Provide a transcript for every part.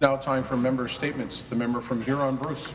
Now time for member statements. The member from Huron-Bruce.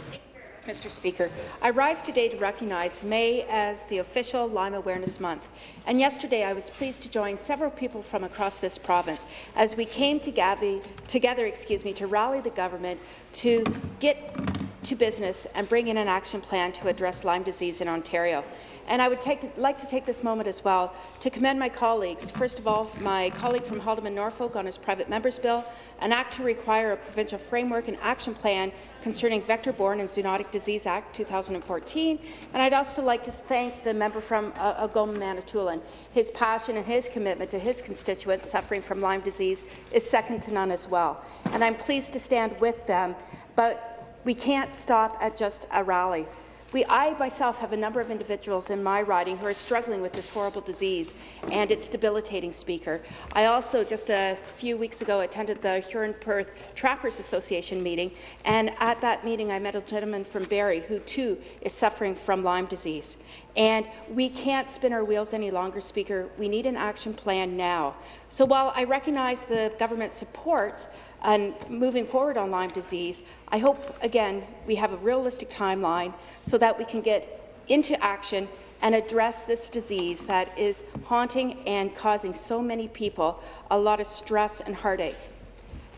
Mr. Speaker, I rise today to recognize May as the official Lyme Awareness Month. And yesterday I was pleased to join several people from across this province as we came together, together excuse me, to rally the government to get to business and bring in an action plan to address Lyme disease in Ontario. And I would to, like to take this moment as well to commend my colleagues. First of all, my colleague from Haldimand Norfolk on his private member's bill, an act to require a provincial framework and action plan concerning Vector-Borne and Zoonotic Disease Act 2014. And I'd also like to thank the member from uh, Algoma Manitoulin. His passion and his commitment to his constituents suffering from Lyme disease is second to none as well. And I'm pleased to stand with them, but we can't stop at just a rally. We, I myself have a number of individuals in my riding who are struggling with this horrible disease, and it's debilitating, Speaker. I also, just a few weeks ago, attended the Huron-Perth Trappers Association meeting, and at that meeting I met a gentleman from Barrie who, too, is suffering from Lyme disease. And we can't spin our wheels any longer, Speaker. We need an action plan now. So while I recognize the government supports and moving forward on Lyme disease, I hope, again, we have a realistic timeline so that we can get into action and address this disease that is haunting and causing so many people a lot of stress and heartache.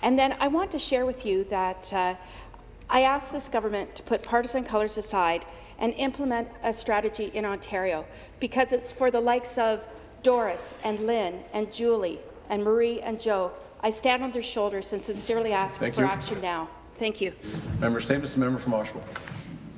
And then I want to share with you that uh, I asked this government to put partisan colours aside and implement a strategy in Ontario because it's for the likes of Doris and Lynn and Julie and Marie and Joe I stand on their shoulders and sincerely ask Thank for you. action now. Thank you. Member Statements, the member from Oshawa.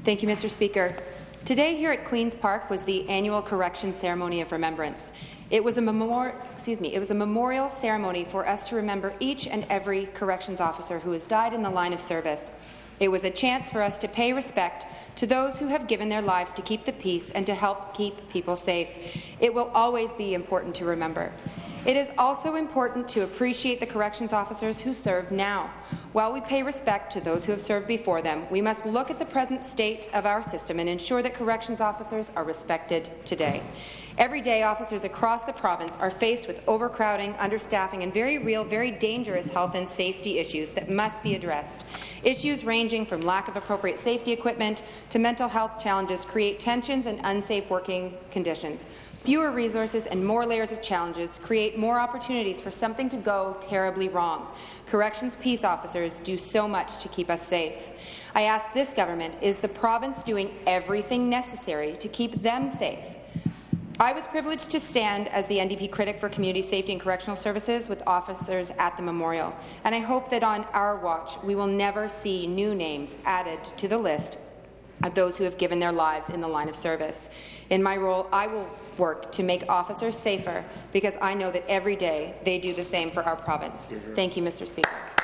Thank you, Mr. Speaker. Today here at Queen's Park was the annual correction ceremony of remembrance. It was a memorial, excuse me, it was a memorial ceremony for us to remember each and every corrections officer who has died in the line of service. It was a chance for us to pay respect to those who have given their lives to keep the peace and to help keep people safe. It will always be important to remember. It is also important to appreciate the corrections officers who serve now. While we pay respect to those who have served before them, we must look at the present state of our system and ensure that corrections officers are respected today. Every day, officers across the province are faced with overcrowding, understaffing, and very real, very dangerous health and safety issues that must be addressed. Issues ranging from lack of appropriate safety equipment to mental health challenges create tensions and unsafe working conditions. Fewer resources and more layers of challenges create more opportunities for something to go terribly wrong. Corrections peace officers do so much to keep us safe. I ask this government, is the province doing everything necessary to keep them safe? I was privileged to stand as the NDP critic for community safety and correctional services with officers at the memorial, and I hope that on our watch we will never see new names added to the list of those who have given their lives in the line of service. In my role, I will work to make officers safer because I know that every day they do the same for our province. Thank you, Mr. Speaker.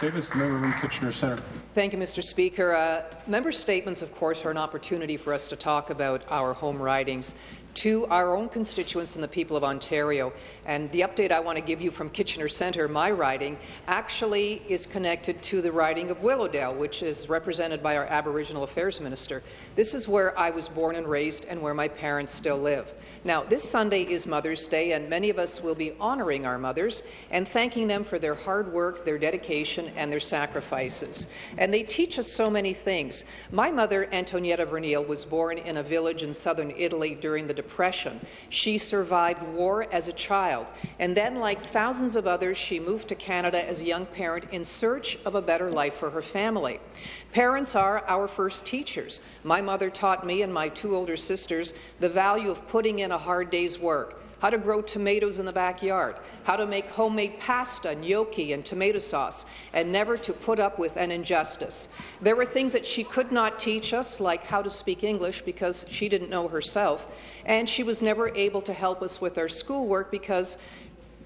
The member from Kitchener Centre. Thank you, Mr. Speaker. Uh, member statements, of course, are an opportunity for us to talk about our home ridings to our own constituents and the people of Ontario. And the update I want to give you from Kitchener Centre, my riding, actually is connected to the riding of Willowdale, which is represented by our Aboriginal Affairs Minister. This is where I was born and raised and where my parents still live. Now, this Sunday is Mother's Day, and many of us will be honouring our mothers and thanking them for their hard work, their dedication, and their sacrifices. And they teach us so many things. My mother, Antonietta Vernile, was born in a village in southern Italy during the Depression. She survived war as a child, and then, like thousands of others, she moved to Canada as a young parent in search of a better life for her family. Parents are our first teachers. My mother taught me and my two older sisters the value of putting in a hard day's work, how to grow tomatoes in the backyard, how to make homemade pasta and gnocchi and tomato sauce, and never to put up with an injustice. There were things that she could not teach us, like how to speak English because she didn't know herself, and she was never able to help us with our schoolwork because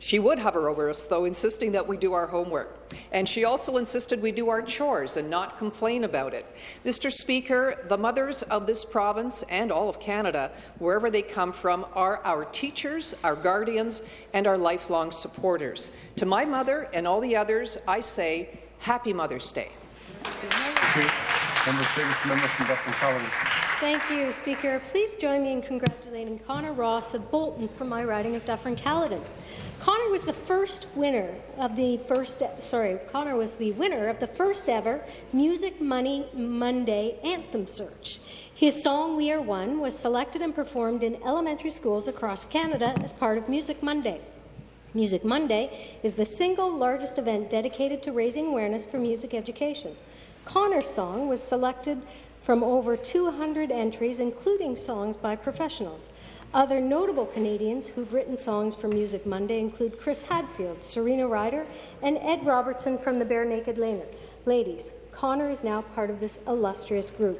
she would hover over us, though, insisting that we do our homework. And she also insisted we do our chores and not complain about it. Mr. Speaker, the mothers of this province and all of Canada, wherever they come from, are our teachers, our guardians, and our lifelong supporters. To my mother and all the others, I say, Happy Mother's Day. Thank you. Thank you, Speaker. Please join me in congratulating Connor Ross of Bolton from my riding of Dufferin-Caledon. Connor was the first winner of the first, sorry, Connor was the winner of the first ever Music Money Monday anthem search. His song We Are One was selected and performed in elementary schools across Canada as part of Music Monday. Music Monday is the single largest event dedicated to raising awareness for music education. Connor's song was selected from over 200 entries, including songs by professionals. Other notable Canadians who've written songs for Music Monday include Chris Hadfield, Serena Ryder, and Ed Robertson from the Barenaked Ladies. Connor is now part of this illustrious group.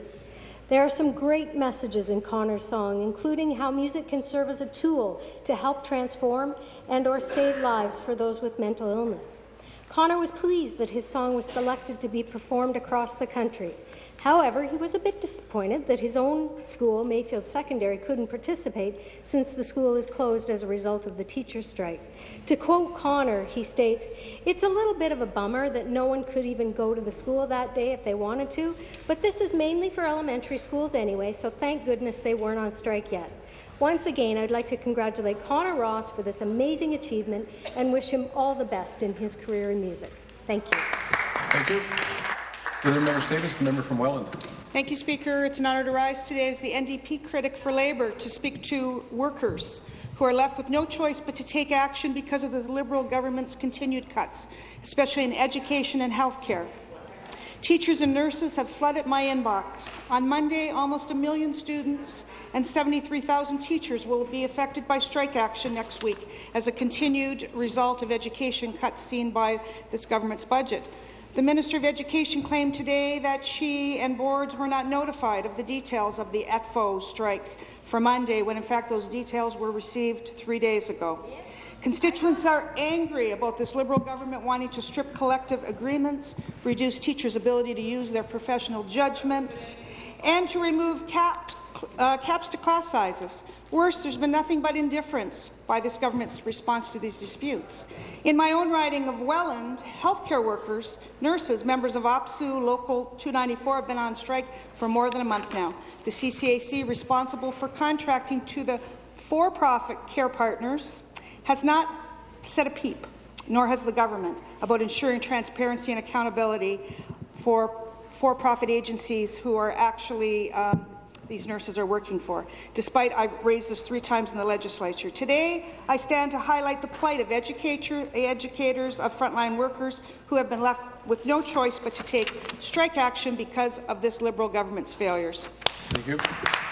There are some great messages in Connor's song, including how music can serve as a tool to help transform and or save lives for those with mental illness. Connor was pleased that his song was selected to be performed across the country. However, he was a bit disappointed that his own school, Mayfield Secondary, couldn't participate since the school is closed as a result of the teacher strike. To quote Connor, he states, It's a little bit of a bummer that no one could even go to the school that day if they wanted to, but this is mainly for elementary schools anyway, so thank goodness they weren't on strike yet. Once again, I'd like to congratulate Connor Ross for this amazing achievement and wish him all the best in his career in music. Thank you. Thank you. Member statements, the member from Welland. Thank you, Speaker. It's an honour to rise today as the NDP critic for Labour to speak to workers who are left with no choice but to take action because of this Liberal government's continued cuts, especially in education and health care. Teachers and nurses have flooded my inbox. On Monday, almost a million students and 73,000 teachers will be affected by strike action next week as a continued result of education cuts seen by this government's budget. The Minister of Education claimed today that she and boards were not notified of the details of the ETFO strike for Monday, when in fact those details were received three days ago. Constituents are angry about this Liberal government wanting to strip collective agreements, reduce teachers' ability to use their professional judgments, and to remove cap, uh, caps to class sizes. Worse, there's been nothing but indifference by this government's response to these disputes. In my own riding of Welland, healthcare workers, nurses, members of OPSEU Local 294 have been on strike for more than a month now. The CCAC, responsible for contracting to the for-profit care partners, has not said a peep, nor has the government, about ensuring transparency and accountability for for-profit agencies who are actually um, these nurses are working for, despite I've raised this three times in the legislature. Today, I stand to highlight the plight of educator, educators, of frontline workers who have been left with no choice but to take strike action because of this Liberal government's failures. Thank you.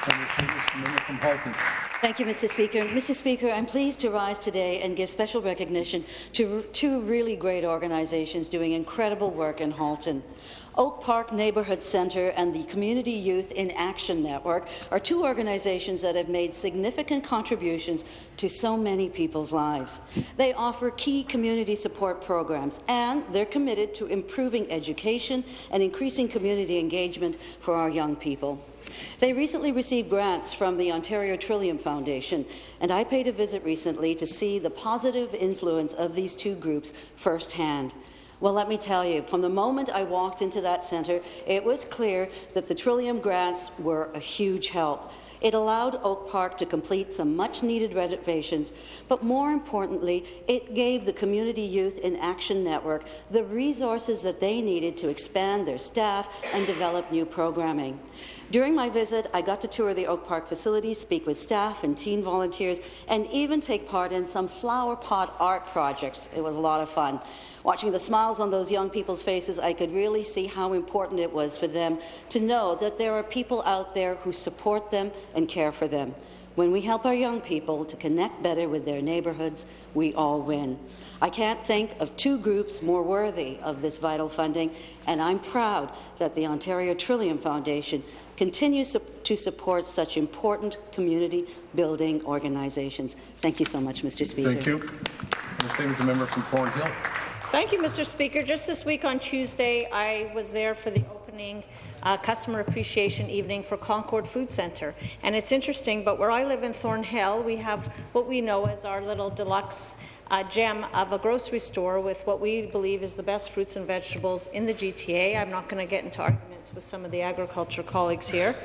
Member from Halton. Thank you, Mr. Speaker. Mr. Speaker, I'm pleased to rise today and give special recognition to two really great organizations doing incredible work in Halton. Oak Park Neighbourhood Centre and the Community Youth in Action Network are two organizations that have made significant contributions to so many people's lives. They offer key community support programs, and they're committed to improving education and increasing community engagement for our young people. They recently received grants from the Ontario Trillium Foundation, and I paid a visit recently to see the positive influence of these two groups firsthand. Well, let me tell you, from the moment I walked into that centre, it was clear that the Trillium grants were a huge help. It allowed Oak Park to complete some much-needed renovations, but more importantly, it gave the Community Youth in Action Network the resources that they needed to expand their staff and develop new programming. During my visit, I got to tour the Oak Park facility, speak with staff and teen volunteers, and even take part in some flower pot art projects. It was a lot of fun. Watching the smiles on those young people's faces, I could really see how important it was for them to know that there are people out there who support them and care for them. When we help our young people to connect better with their neighbourhoods, we all win. I can't think of two groups more worthy of this vital funding, and I'm proud that the Ontario Trillium Foundation continues to support such important community-building organizations. Thank you so much, Mr. Speaker. Thank you. Next is the member from Thornhill. Thank you, Mr. Speaker. Just this week on Tuesday, I was there for the uh, customer appreciation evening for Concord Food Centre. And it's interesting, but where I live in Thornhill, we have what we know as our little deluxe uh, gem of a grocery store with what we believe is the best fruits and vegetables in the GTA. I'm not going to get into arguments with some of the agriculture colleagues here,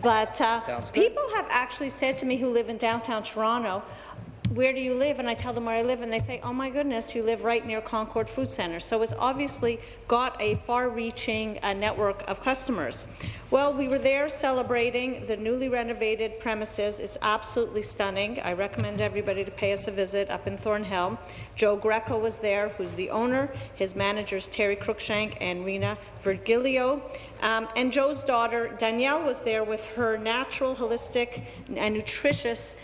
but uh, people have actually said to me who live in downtown Toronto, where do you live? And I tell them where I live, and they say, oh my goodness, you live right near Concord Food Centre. So it's obviously got a far-reaching uh, network of customers. Well, we were there celebrating the newly renovated premises. It's absolutely stunning. I recommend everybody to pay us a visit up in Thornhill. Joe Greco was there, who's the owner. His managers, Terry Cruikshank and Rena Virgilio. Um, and Joe's daughter, Danielle, was there with her natural, holistic, and nutritious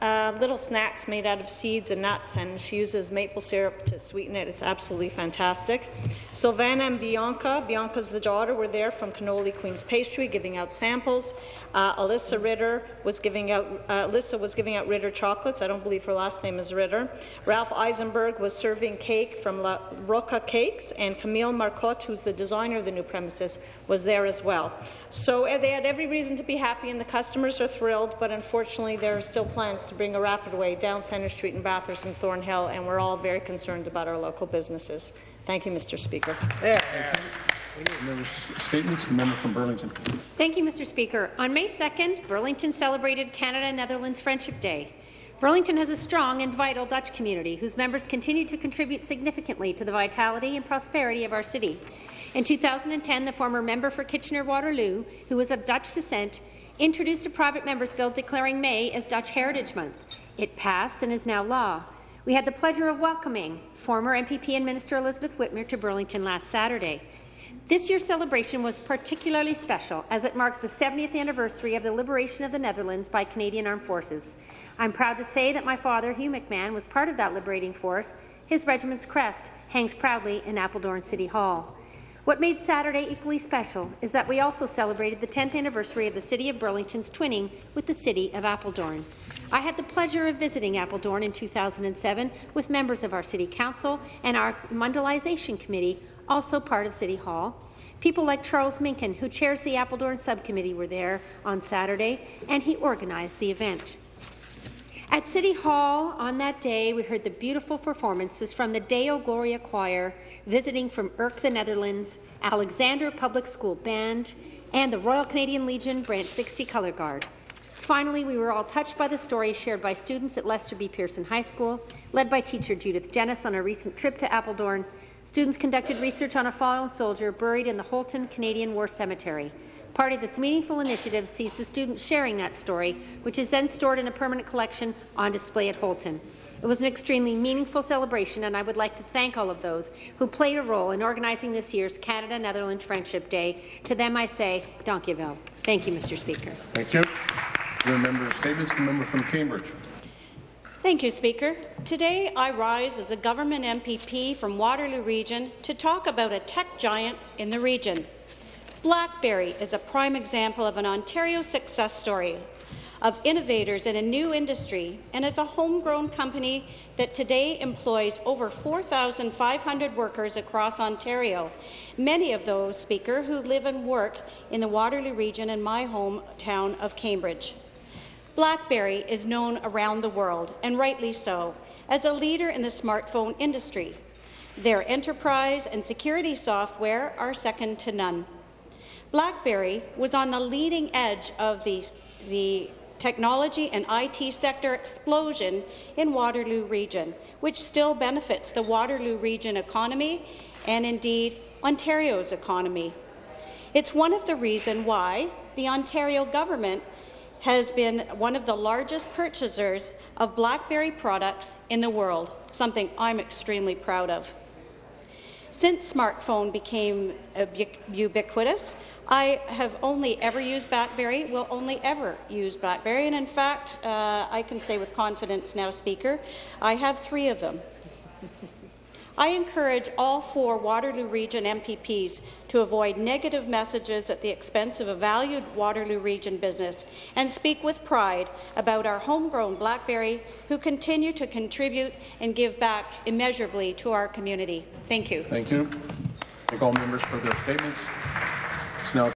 uh, little snacks made out of seeds and nuts, and she uses maple syrup to sweeten it. It's absolutely fantastic. Sylvana and Bianca, Bianca's the daughter, were there from Cannoli Queen's Pastry, giving out samples. Uh, Alyssa Ritter was giving out. Uh, Alyssa was giving out Ritter chocolates. I don't believe her last name is Ritter. Ralph Eisenberg was serving cake from La Roca Cakes, and Camille Marcotte, who's the designer of the new premises, was there as well. So uh, they had every reason to be happy, and the customers are thrilled. But unfortunately, there are still plans to bring a Rapidway down Centre Street in Bathurst and Thornhill, and we're all very concerned about our local businesses. Thank you, Mr. Speaker. Yeah. Members' statements. The member from Burlington. Thank you, Mr. Speaker. On May 2nd, Burlington celebrated Canada-Netherlands Friendship Day. Burlington has a strong and vital Dutch community whose members continue to contribute significantly to the vitality and prosperity of our city. In 2010, the former member for Kitchener-Waterloo, who was of Dutch descent, introduced a private member's bill declaring May as Dutch Heritage Month. It passed and is now law. We had the pleasure of welcoming former MPP and Minister Elizabeth Witmer to Burlington last Saturday. This year's celebration was particularly special as it marked the 70th anniversary of the liberation of the Netherlands by Canadian Armed Forces. I'm proud to say that my father, Hugh McMahon, was part of that liberating force. His regiment's crest hangs proudly in Apeldoorn City Hall. What made Saturday equally special is that we also celebrated the 10th anniversary of the City of Burlington's twinning with the City of Apeldoorn. I had the pleasure of visiting Apeldoorn in 2007 with members of our City Council and our Mundialization Committee also part of City Hall. People like Charles Minkin, who chairs the Apeldoorn Subcommittee, were there on Saturday, and he organized the event. At City Hall on that day, we heard the beautiful performances from the Deo Gloria Choir, visiting from Urk, the Netherlands, Alexander Public School Band, and the Royal Canadian Legion Branch 60 Colour Guard. Finally, we were all touched by the stories shared by students at Lester B. Pearson High School, led by teacher Judith Jennis on a recent trip to Apeldoorn, Students conducted research on a fallen soldier buried in the Holten Canadian War Cemetery. Part of this meaningful initiative sees the students sharing that story, which is then stored in a permanent collection on display at Holten. It was an extremely meaningful celebration, and I would like to thank all of those who played a role in organizing this year's Canada-Netherlands Friendship Day. To them I say, Dankjewel. Thank you, Mr. Speaker. Thank you. The member statements. The member from Cambridge. Thank you, Speaker. Today, I rise as a government MPP from Waterloo Region to talk about a tech giant in the region. BlackBerry is a prime example of an Ontario success story of innovators in a new industry and is a homegrown company that today employs over 4,500 workers across Ontario, many of those, Speaker, who live and work in the Waterloo region in my hometown of Cambridge. BlackBerry is known around the world, and rightly so, as a leader in the smartphone industry. Their enterprise and security software are second to none. BlackBerry was on the leading edge of the, the technology and IT sector explosion in Waterloo Region, which still benefits the Waterloo Region economy and indeed Ontario's economy. It's one of the reasons why the Ontario government has been one of the largest purchasers of BlackBerry products in the world, something I'm extremely proud of. Since smartphone became ubiquitous, I have only ever used BlackBerry, will only ever use BlackBerry, and in fact, uh, I can say with confidence now, Speaker, I have three of them. I encourage all four Waterloo Region MPPs to avoid negative messages at the expense of a valued Waterloo Region business and speak with pride about our homegrown BlackBerry who continue to contribute and give back immeasurably to our community. Thank you. Thank you. Thank all members for their statements. It's now